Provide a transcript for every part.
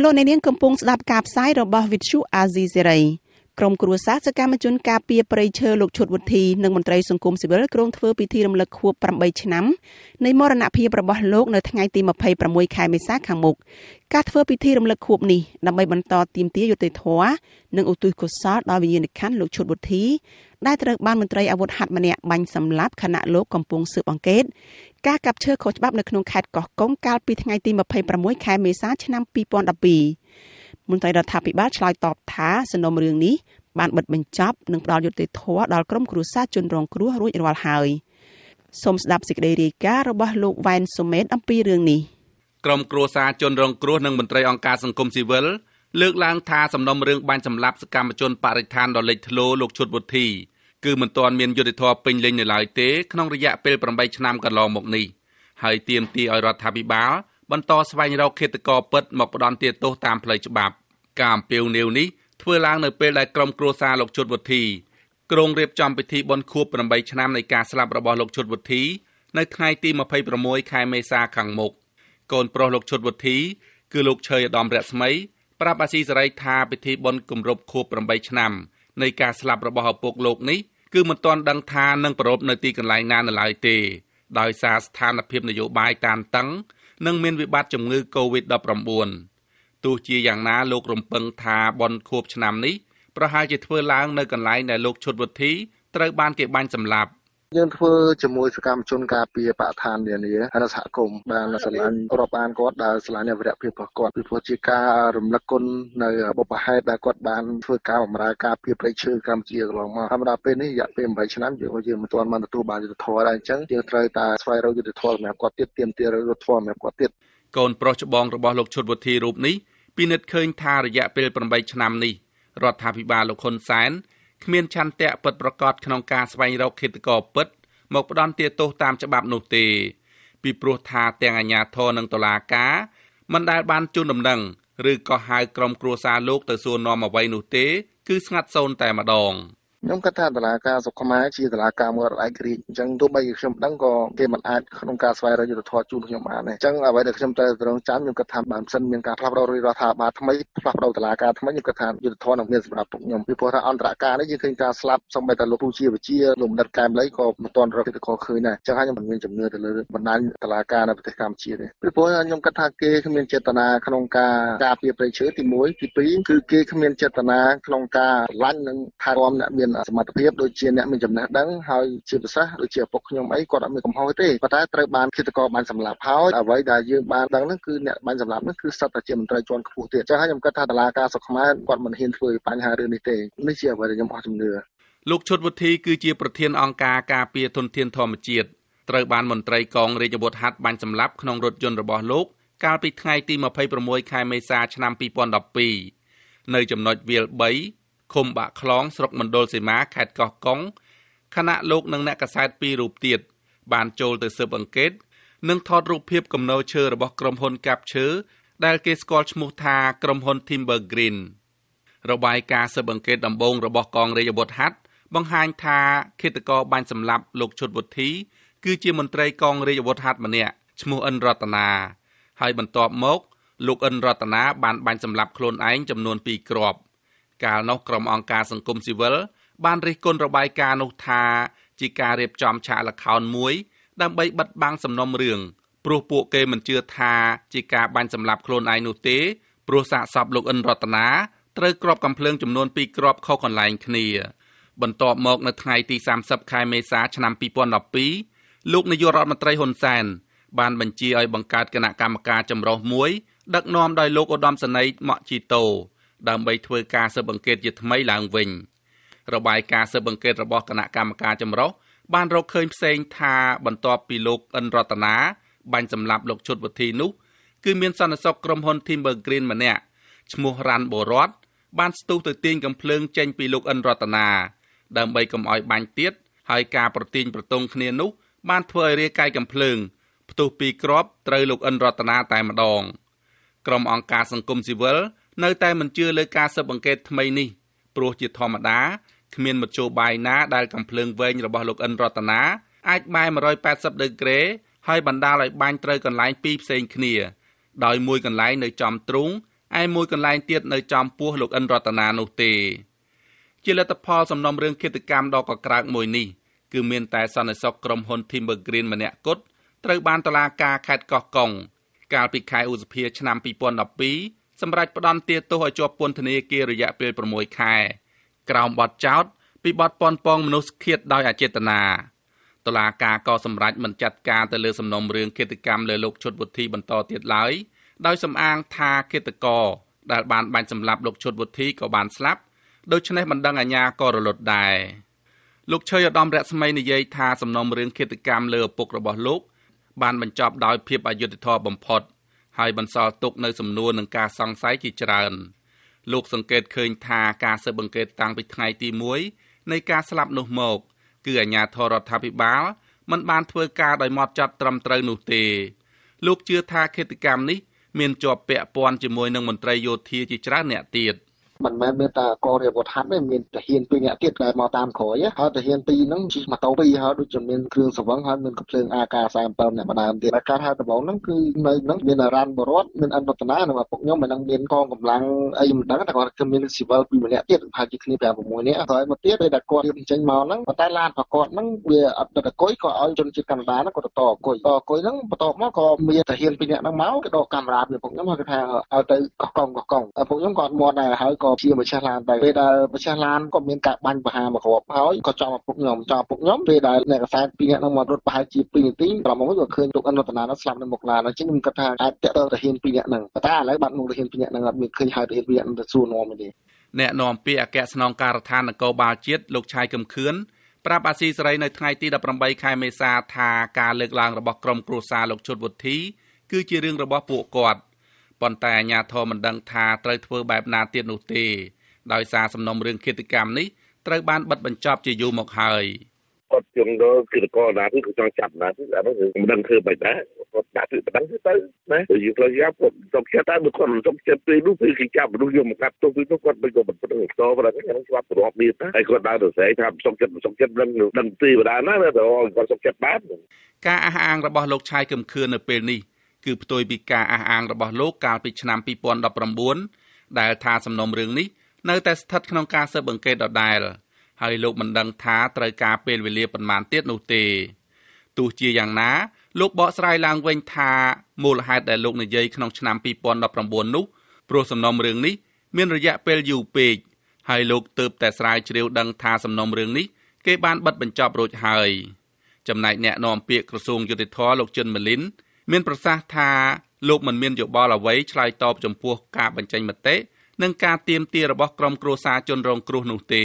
លោកអ្នកនាងកំពុងស្ដាប់ការផ្សាយរបស់ Vithu Azizi Serai ក្រុមគ្រួសារសកម្មជនការពារព្រៃឈើលោកឈុតវុធីនិងមន្ត្រីសង្គមស៊ីវិលក្រុងធ្វើពិធីរំលឹកខួប8ឆ្នាំនៃមរណភាពរបស់លោកនៅថ្ងៃទី26ខែមេសាខាងមុខការធ្វើពិធីរំលឹកខួបនេះដើម្បីបន្តទាមទារយុត្តិធម៌និងឧទ្ទិសកុសលដល់វិញ្ញាណក្ខន្ធលោកឈុតវុធីដែលត្រូវបានមន្ត្រីអាវុធហត្ថម្នាក់បាញ់សម្លាប់ខណៈលោកកំពុងស៊ើបអង្កេតការកាប់ឈើខុសច្បាប់នៅក្នុងខេត្តកោះកុងកាលពីថ្ងៃទី26ខែមេសាឆ្នាំ2012 មន្ត្រីរដ្ឋាភិបាលឆ្លើយតបថាសំណុំរឿងនេះបានបិទបញ្ចប់និងផ្ដល់យុត្តិធម៌ដល់ក្រុមគ្រួសារជនរងគ្រោះរួចរាល់ហើយសូមស្ដាប់សេចក្តីរាយការណ៍របស់លោកវ៉ែនសុមេតអំពីរឿងនេះក្រុមគ្រួសារជនរងគ្រោះនិងមន្ត្រីអង្គការសង្គមស៊ីវិលលើកឡើងថាសំណុំរឿងបាញ់សម្លាប់សកម្មជនបរិស្ថានដ៏លេចធ្លោលោកឈុតវុធីគឺមិនទាន់មានយុត្តិធម៌ពេញលេញនៅឡើយទេក្នុងរយៈពេល8ឆ្នាំកន្លងមកនេះហើយទាមទារឲ្យរដ្ឋាភិបាល បន្តស្វែងរកឃាតករពិតមកផ្ដន់ទោសតាមផ្លូវច្បាប់ការអំពាវនាវនេះធ្វើឡើងនៅពេលដែលក្រុមគ្រួសារលោកជុតវុធីក្រុងរៀបចំពិធីបុណ្យខួប8ឆ្នាំនៃការស្លាប់របស់លោកជុតវុធីនៅថ្ងៃទី26ខែមេសាខាងមុខកូនប្រុសលោកជុតវុធីគឺលោកឆើយឧត្តមរស្មីប្រាប់អាស៊ីសេរីថាពិធីបុណ្យគម្រប់ខួប8ឆ្នាំនៃការស្លាប់របស់ឪពុកលោកនេះគឺមិនទាន់ដឹងថានឹងប្រពនៅទីកន្លែងណានៅឡើយទេដោយសារស្ថានភាពនយោបាយតានតឹង និងមានវិបត្តិជំងឺ Covid-19 ទោះជាយ៉ាងណាលោករំពឹងថាបនខួបឆ្នាំនេះប្រហែលជាធ្វើឡើងនៅកន្លែងដែលលោកឈុតវុធីត្រូវបានគេបាញ់សម្លាប់ យើងធ្វើជាមួយសកម្មជនការពារបរិស្ថាននានាហើយសហគមន៍បានស្រឡាញ់រាប់អានគាត់ដែលស្រឡាញ់អភិរក្សភាពរបស់គាត់ពីព្រោះជាការរំលឹកគុណនៅបុព្វហេតុដែលគាត់បានធ្វើការបម្រើការពារព្រៃឈើកម្ពុជាកន្លងមកហើយដល់ពេលនេះរយៈពេល8ឆ្នាំយើងយើងមិនទាន់បានទទួលបានយុត្តិធម៌ដែរអញ្ចឹងយើងត្រូវតែស្វែងរកយុត្តិធម៌សម្រាប់គាត់ទៀតទាមទារយុត្តិធម៌សម្រាប់គាត់ទៀតកូនប្រុសច្បងរបស់លោកឈុតវុធីរូបនេះពិនិត្យឃើញថារយៈពេល8ឆ្នាំនេះរដ្ឋាភិបាលលោកហ៊ុនសែន គ្មានឆន្ទៈពិតប្រាកដក្នុងការស្វែងរកឃាតករពិត មកផ្ដន់ទោសតាមច្បាប់នោះទេ ពីព្រោះថាទាំងអាជ្ញាធរនិងតុលាការមិនដែលបានជូនដំណឹងឬក៏ហៅក្រុមគ្រួសារលោកទៅសួរនាំអ្វីនោះទេ គឺស្ងាត់សូន្យតែម្ដង។ ខ្ញុំគិតថាតឡាការសុខខ្មែរជាតឡាការមួយរដ្ឋឯករាជ្យអញ្ចឹងទោះបីខ្ញុំដឹងក៏គេមិនអាចក្នុងការស្វែងរកយុទ្ធធម៌ជូនខ្ញុំបានដែរអញ្ចឹងអ្វីដែលខ្ញុំត្រូវរងចាំខ្ញុំគិតថាបើមិនសិនមានការផ្លាស់ប្ដូររដ្ឋាភិបាលថ្មីផ្លាស់ប្ដូរតឡាការថ្មីខ្ញុំគិតថាយុទ្ធធម៌នឹងមានសម្រាប់ពួកខ្ញុំពីព្រោះថាអន្តរការនេះយើងឃើញការស្លាប់សំបីតែលោកពូជាវិជាលោកបណ្ឌិតកែមលីក៏មិនទាន់រកយុទ្ធធម៌ឃើញដែរអញ្ចឹងហើយខ្ញុំមិនមានជំនឿទៅលើបណ្ដាញតឡាការនៅប្រទេសកម្ពុជាទេពីព្រោះខ្ញុំគិតថាគេគ្មានចេតនាក្នុងការការពារប្រៃឈើទី1ទី2គឺគេគ្មានចេតនាក្នុងការឡាញ់និងថែទាំអ្នកមានសមត្ថភាពដូចជាអ្នកមានចំណេះដឹងហើយជាពិសេសដូចជាឪពុកខ្ញុំអីគាត់អត់មានកំហុសទេប៉ុន្តែត្រូវបានឃាតករបានសម្លាប់ហើយអ្វីដែលយើងបានដឹងហ្នឹងគឺអ្នកបានសម្លាប់ហ្នឹងគឺសិតតែជាមន្ត្រីជាន់ខ្ពស់ទៀតចឹងហើយខ្ញុំគិតថាតឡាការសុខខ្មែរគាត់មិនហ៊ានធ្វើបញ្ហារឿងនេះទេនេះជាអ្វីដែលខ្ញុំអស់ជំនឿលោកឈុតវុធីគឺជាប្រធានអង្គការការពារធនធានធម្មជាតិត្រូវបានមន្ត្រីកងរាជអាវុធហត្ថបាញ់សម្លាប់ក្នុងរថយន្តរបស់លោកកាលពីថ្ងៃទី26ខែមេសាឆ្នាំ2012នៅចំណុចវាល3 ឃុំបាក់ខ្លងស្រុកមណ្ឌលសីមាខេត្តកោះកុងខណៈលោកនិងអ្នកកសែតពីររូបទៀតបានចូលទៅស៊ើបអង្កេតនិងថតរូបភាពគំនរឈើរបស់ក្រុមហ៊ុនកាប់ឈើដែលគេស្គាល់ឈ្មោះថាក្រុមហ៊ុន Timber Green របាយការណ៍ស៊ើបអង្កេតដំបូងរបស់កងរាជអាវុធហត្ថបង្ហាញថាឃាតករបាញ់សម្លាប់លោកឈុតវុធី គឺជាមន្ត្រីកងរាជអាវុធហត្ថម្នាក់ឈ្មោះអិនរតនាហើយបន្ទាប់មក លោកអិនរតនាបានបាញ់សម្លាប់ខ្លួនឯងចំនួន2គ្រាប់ កាលនោះក្រុមអង្គការសង្គមស៊ីវិលបានរិះគន់របាយការណ៍នោះថាជាការរៀបចំឆាកល្ខោនមួយ ដើម្បីបិទបាំងសំណុំរឿងព្រោះពួកគេមិនជឿថាជាការបាញ់សម្លាប់ខ្លួនឯងនោះទេព្រោះសាកសពលោកអិនរតនាត្រូវក្របកំភ្លើងចំនួន2គ្រាប់ខុសកន្លែងគ្នា បន្ទាប់មកនៅថ្ងៃទី30ខែមេសាឆ្នាំ2012លោកនាយករដ្ឋមន្ត្រីហ៊ុនសែនបានបញ្ជាឲ្យបង្កើតគណៈកម្មការចម្រុះមួយដឹកនាំដោយលោកឧត្តមសេនីយ៍ម៉ាក់ជីតូ ដើម្បីធ្វើការស៊ើបអង្កេតជាថ្មីឡើងវិញរបាយការណ៍ស៊ើបអង្កេតរបស់គណៈកម្មការចម្រុះបានរកឃើញផ្សេងថាបន្ទាប់ពីលោកអិនរតនាបាញ់សម្លាប់លោកជុតវុធីនោះគឺមានសន្តិសុខក្រុមហ៊ុន Timber Green ម្នាក់ឈ្មោះរ៉ាន់បូរ៉ាត់បានស្ទុះទៅទាញកំភ្លើងចេញពីលោកអិនរតនាដើម្បីកុំឲ្យបាញ់ទៀតហើយការប្រទីងប្រទងគ្នានោះបានធ្វើឲ្យរាយកាយកំភ្លើងផ្ទុះពីក្របត្រូវលោកអិនរតនាតែម្ដងក្រុមអង្គការសង្គមស៊ីវិល នៅតែមិនជឿលើការស៊ើបអង្កេតថ្មីនេះព្រោះជាធម្មតាគ្មានមធ្យោបាយណាដែលកំភ្លើងវែងរបស់លោកអិនរតនាអាចបែរ180ដឺក្រេហើយបណ្ដាលឲ្យបាញ់ត្រូវកន្លែងពីរផ្សេងគ្នា ដោយមួយកន្លែងនៅចំទ្រូងឯមួយកន្លែងទៀតនៅចំពោះលោកអិនរតនានោះទេជាលទ្ធផលសំណុំរឿងឃាតកម្មដ៏កក្រើកមួយនេះគឺមានតែសន្តិសុខក្រុមហ៊ុន Timber Green ម្នាក់គត់ត្រូវបានតុលាការខេត្តកោះកុងកាលពីខែឧសភាឆ្នាំ2012 សម្រាប់ផ្ដន្ទាទោសឲ្យជាប់ពន្ធនាគាររយៈពេល6ខែក្រោមបទចោទពីបទប៉ុនប៉ងមនុស្សឃាតដោយអចេតនាតុលាការក៏សម្រេចមិនចាត់ការទៅលើសំណុំរឿងឃាតកម្មលើលោកឈុតវុធីបន្តទៀតឡើយដោយសំអាងថាឃាតករដែលបានបាញ់សម្លាប់លោកឈុតវុធីក៏បានស្លាប់ដូច្នេះមិនដឹងអាញាក៏រលត់ដែរលោកឆើយឧត្តមរស្មីនិយាយថាសំណុំរឿងឃាតកម្មលើឪពុករបស់លោកបានបញ្ចប់ដោយភាពអយុត្តិធម៌បំផុត ហើយបន្សល់ទុកនៅសំណួរនឹងការសង្ស័យជាច្រើនលោកសង្កេតឃើញថាការស៊ើបអង្កេតតាំងពីថ្ងៃទី1នៃការស្លាប់នោះមក គឺអាជ្ញាធររដ្ឋាភិបាលមិនបានធ្វើការដោយម៉ត់ចត់ត្រឹមត្រូវនោះទេ លោកជឿថាឃាតកម្មនេះមានជាប់ពាក់ព័ន្ធជាមួយនឹងមន្ត្រីយោធាជាច្រើនអ្នកទៀត។ មិនមែនមានតែកោរៀបវត្តហាត់ទេមានទាហានពីរនាក់ទៀតដែលមកតាមក្រោយហើយទាហានពីរហ្នឹងជិះម៉ូតូពីរហើយដូចជាមានគ្រឿងស្រវឹងហើយមានកំភ្លើង AK47 អ្នកម្ដងទៀតតែការហៅដំបងហ្នឹងគឺនៅហ្នឹងមានអារ៉ានបរតមានអន្តរតានិងពួកខ្ញុំមិនដឹងមានកងកម្លាំងអីមិនដឹងតែគាត់គឺមានស៊ីវិលពីរម្នាក់ទៀតហើយជាគ្នា5 6នាក់ហើយមកទៀតដែលគាត់រៀបចេញមកហ្នឹងប៉ុន្តែឡានប្រកបហ្នឹងវាអត់ទៅកុយក៏ឲ្យជនជាតិកាណាដាហ្នឹងគាត់ទៅតកុយតកុយហ្នឹងបន្ទាប់មកក៏មានទាហានពីរនាក់ហ្នឹងមកគេដកកាមេរ៉ាពីពួកខ្ញុំគាត់ថាឲ្យទៅកោះកុងកោះកុងពួកខ្ញុំក៏អត់មាត់ដែរហើយក៏ជាម្ចាស់ឡានទៅពេលដែលម្ចាស់ឡានក៏មានការបាញ់ប្រហារមកគ្រាប់ហើយក៏ចំឪពុកខ្ញុំចំឪពុកខ្ញុំពេលដែលអ្នកកសែតពីរនាក់នឹងមករត់ប្រហែលជា2នាទីប្រមកក៏ឃើញលោកអនុតនានោះស្លាប់នៅមុខឡានអញ្ចឹងខ្ញុំគិតថាអាចតាក់ទងទៅហ៊ានពីរនាក់ហ្នឹងប៉ុន្តែឥឡូវបាត់មុខទៅហ៊ានពីរនាក់ហ្នឹងអត់មានឃើញហើយទៅហ៊ានពីរនាក់ទៅសួរនាំទេអ្នកនាំពាក្យអគ្គស្នងការដ្ឋាននគរបាលជាតិលោកឆៃកឹមខឿនប្រាប់អាស៊ីសេរីនៅថ្ងៃទី18ខែមេសាថាការលើកឡើងរបស់ក្រុមគ្រួសារលោកជុតវុធីគឺជារឿងរបស់ពួកគាត់ ប៉ុន្តែអាជ្ញាធរមិនដឹងថាត្រូវធ្វើបែបណាទៀតនោះទេដោយសារសំណុំរឿងឃាតកម្មនេះត្រូវបានបិទបញ្ចប់ជាយូរមកហើយគាត់ជន់ដល់គិតកោណាគឺចង់ចាប់ណាគឺអានោះមិនដឹងធ្វើបែបដែរគាត់ដាក់ទៅបណ្ដឹងទៅទៅណាទៅយើងផ្លូវយ៉ាប់គាត់សុំចិត្តតែបើគាត់មិនសុំចិត្តពេលនោះគឺគេចាប់មនុស្សយកមកកាត់ទុកពីនោះគាត់មិនក៏មិនដឹងតបដល់ហ្នឹងច្បាប់ទ្របមានណាហើយគាត់ដើរទៅស្រែថាសុំចិត្តសុំចិត្តដឹងដឹងទីបដាណាទៅគាត់សុំចិត្តបានការអះអាងរបស់លោកឆាយកឹមខឿននៅពេលនេះ គឺផ្ទុយពីការអះអាងរបស់លោកកាលពីឆ្នាំ2019ដែលថាសំណុំរឿងនេះនៅតែស្ថិតក្នុងការស៊ើបអង្កេតដដែលហើយលោកមិនដឹងថាត្រូវការពេលវេលាប៉ុន្មានទៀតនោះទេទោះជាយ៉ាងណា លោកបកស្រាយឡើងវិញថាមូលហេតុដែលលោកនិយាយក្នុងឆ្នាំ2019នោះព្រោះសំណុំរឿងនេះមានរយៈពេលយូរពេកហើយលោកទើបតែស្រាវជ្រាវដឹងថាសំណុំរឿងនេះគេបានបិទបញ្ចប់រួចហើយចំណែកអ្នកនាំពាក្យក្រសួងយុតិធធលោកជិនម៉ាលីន មានប្រសាសន៍ថាលោកមិនមានយោបល់អ្វីឆ្លើយតបចំពោះការបញ្ចេញមតិនិងការទៀមទារបស់ក្រុមគ្រួសារជនរងគ្រោះនោះទេ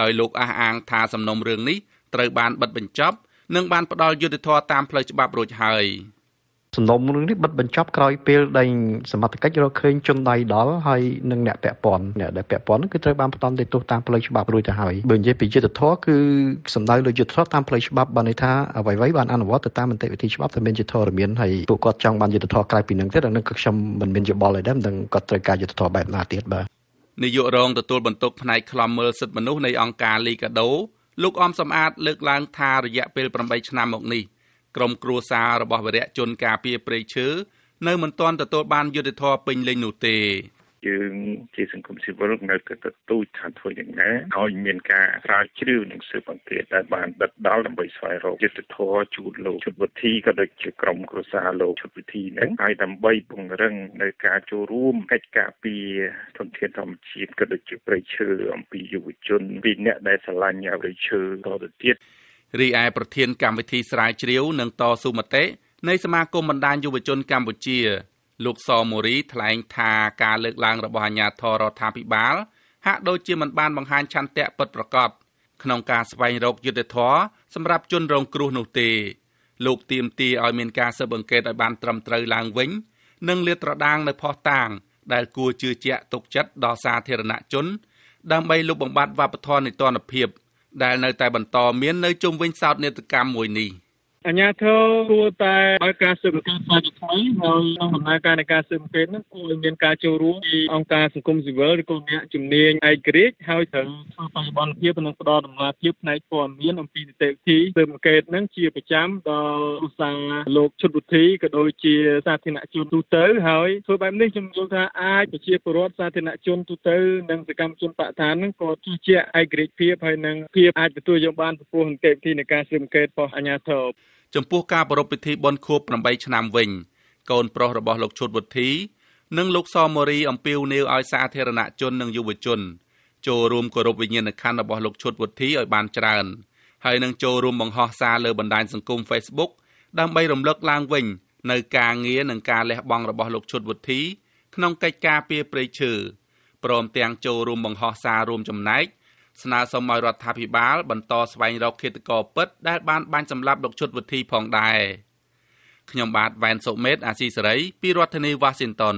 ដោយលោកអះអាងថាសំណុំរឿងនេះត្រូវបានបិទបញ្ចប់និងបានផ្ដល់យុត្តិធម៌តាមផ្លូវច្បាប់រួចហើយ។ សំណុំរឿងនេះបិទបញ្ចប់ក្រោយពេលដែលសមត្ថកិច្ចរកឃើញជនដៃដល់ហើយនឹងអ្នកពាក់ព័ន្ធអ្នកដែលពាក់ព័ន្ធគឺត្រូវបានផ្ដន់ទោសតាមផ្លូវច្បាប់រួចទៅហើយបើនិយាយពីយុត្តិធម៌គឺសំដៅលើយុត្តិធម៌តាមផ្លូវច្បាប់បានន័យថាអ្វីៗបានអនុវត្តទៅតាមមតិវិធីច្បាប់តែមានយុត្តិធម៌រមានហើយពួកគាត់ចង់បានយុត្តិធម៌ក្រៅពីនឹងទៀតអានឹងគឺខ្ញុំមិនមានយោបល់អីដែរមិនដឹងគាត់ត្រូវការយុត្តិធម៌បែបណាទៀតបាទនាយករងទទួលបន្ទុកផ្នែកខ្លំមើលសិទ្ធិមនុស្សនៃអង្គការលីកាដូលោកអមសំអាតលើកឡើងថារយៈពេល8ឆ្នាំមកនេះ ក្រុមគ្រួសាររបស់វរៈជនការពារព្រៃឈើនៅមិនទាន់ទទួលបានយុត្តិធម៌ពេញលេញនោះទេយើងជាសង្គមស៊ីវិលនៅតែទទូចថាធ្វើយ៉ាងណាឲ្យមានការស្រាវជ្រាវនិងស៊ើបអង្កេតដែលបានដិតដល់ដើម្បីស្វែងរកយុត្តិធម៌ជូនលោកជុតវិធីក៏ដូចជាក្រុមគ្រួសារលោកជុតវិធីហ្នឹងហើយដើម្បីពង្រឹងនៅការចូលរួមកិច្ចការពីធនធានធម្មជាតិក៏ដូចជាប្រៃឈើអំពីយុវជនពីអ្នកដែលស្រឡាញ់ប្រៃឈើតទៅទៀត រីឯប្រធានកម្មវិធីស្រាវជ្រាវនិងតស៊ូមតិនៃសមាគមបណ្ដាញយុវជនកម្ពុជា លោកសមូរីថ្លែងថាការលើកឡើងរបស់អាជ្ញាធររដ្ឋាភិបាលហាក់ដូចជាមិនបានបង្ហាញឆន្ទៈពិតប្រាកដក្នុងការស្វែងរកយុត្តិធម៌សម្រាប់ជនរងគ្រោះនោះទេ លោកទៀមទាឲ្យមានការស៊ើបអង្កេតឲ្យបានត្រឹមត្រូវឡើងវិញ និងលាតត្រដាងនៅផុសតាង ដែលគួរជឿជាក់ទុកចិត្តដល់សាធារណជន ដើម្បីលុបបំបាត់វប្បធម៌នៃទណ្ឌភាព ដែលនៅតែបន្តមាននៅជុំវិញសោតនេតកម្មមួយនេះ អាជ្ញាធរគួរតែឲ្យការស៊ើបអង្កេតផ្នែកថ្មីហើយក្នុងដំណើរការនៃការស៊ើបអង្កេតនោះគួរឲ្យមានការចូលរួមពីអង្គការសង្គមស៊ីវិលឬក៏អ្នកជំនាញឯករាជ្យហើយត្រូវធ្វើបច្ចុប្បន្នភាពនិងផ្ដល់ដំណើរភាពផ្នែកព័ត៌មានអំពីនីតិវិធីស៊ើបអង្កេតនឹងជាប្រចាំដល់ឧស្សាហ៍លោកឈុតវុធីក៏ដូចជាសាធារណជនទូទៅហើយធ្វើបែបនេះខ្ញុំយល់ថាអាចប្រជាពលរដ្ឋសាធារណជនទូទៅនិងសកម្មជនបកឋាននឹងក៏ជឿជាក់ឯករាជ្យភាពហើយនឹងភាពអាចទទួលយកបានចំពោះនីតិវិធីនៃការស៊ើបអង្កេតរបស់អាជ្ញាធរ ចំពោះការប្រារព្ធពិធីបុណ្យខួប8ឆ្នាំវិញកូនប្រុសរបស់លោកឈុតវុធី និងលោកសមរីអំពាវនាវឲ្យសាធារណជននិងយុវជនចូលរួមគោរពវិញ្ញាណក្ខន្ធរបស់លោកឈុតវុធីឲ្យបានច្រើនហើយនឹងចូលរួមបង្ហោះសារលើបណ្ដាញសង្គម Facebook ដើម្បីរំលឹកឡើងវិញនៅការងារនិងការលះបង់របស់លោកឈុតវុធី ក្នុងកិច្ចការពារព្រៃឈើព្រមទាំងចូលរួមបង្ហោះសាររួមចំណែក ស្នើសុំឲ្យរដ្ឋាភិបាល បន្តស្វែងរកឃាតករពិតដែលបានបាញ់សម្លាប់លោកឈុតវុធីផងដែរខ្ញុំបាទវ៉ែនសុមេតអាស៊ីសេរីពីរដ្ឋធានី Washington